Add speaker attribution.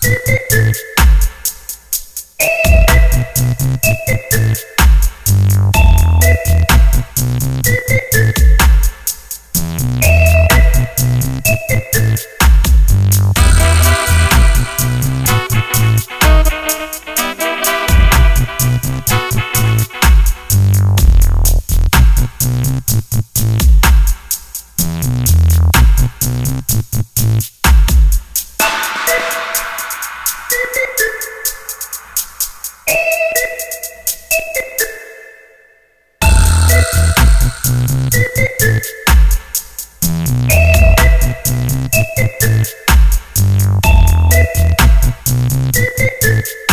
Speaker 1: Thank Thank you.